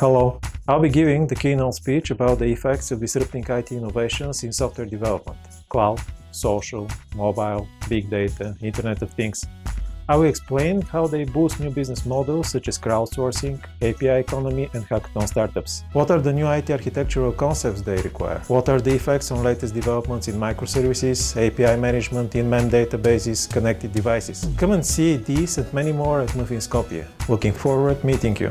Hello. I'll be giving the keynote speech about the effects of disrupting IT innovations in software development. Cloud, social, mobile, big data, Internet of Things. I will explain how they boost new business models such as crowdsourcing, API economy, and hackathon startups. What are the new IT architectural concepts they require? What are the effects on latest developments in microservices, API management, in-memory databases, connected devices? Come and see these and many more at Muffin Skopje. Looking forward meeting you.